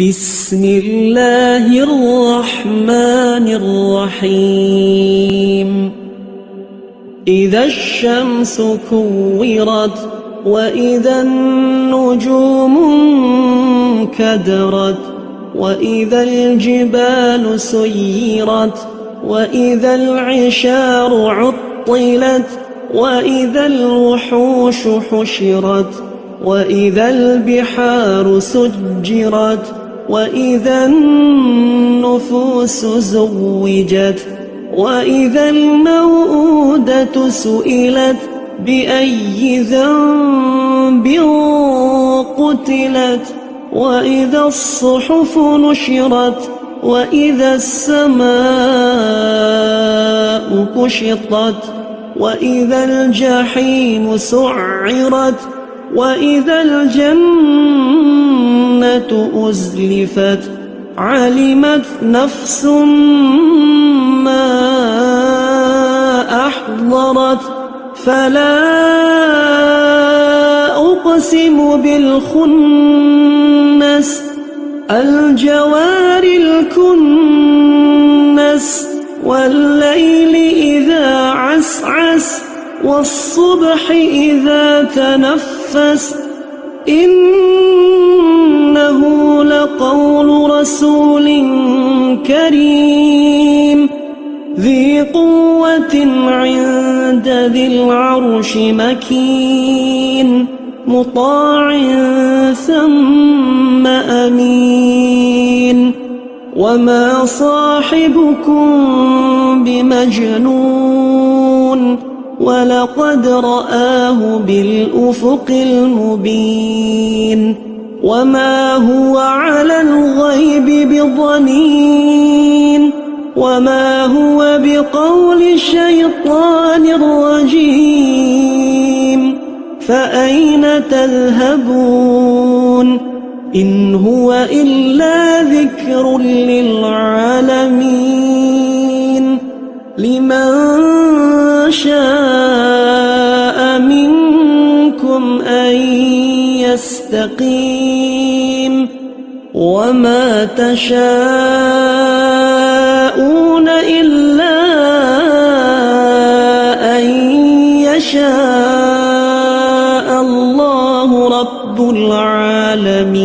بسم الله الرحمن الرحيم. إذا الشمس كورت وإذا النجوم انكدرت وإذا الجبال سيرت وإذا العشار عطلت وإذا الوحوش حشرت وإذا البحار سجرت وإذا النفوس زوجت وإذا الموءودة سئلت بأي ذنب قتلت وإذا الصحف نشرت وإذا السماء كشطت وإذا الجحيم سعرت وإذا الجنة أزلفت علمت نفس ما أحضرت. فلا أقسم بالخنس الجوار الكنس والليل إذا عسعس والصبح إذا تنفس. إنه كريم ذي قوة عند ذي العرش مكين. مطاع ثم أمين. وما صاحبكم بمجنون. ولقد رآه بالأفق المبين. وما هو على الغيب بضنين. وما هو بقول الشيطان الرجيم فأين تذهبون إن هو إلا ذكر للعالمين لمن شاء منكم أن يستقيم وما تشاءون إلا أن يشاء الله رب العالمين.